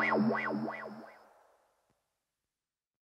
wow, wow, wow.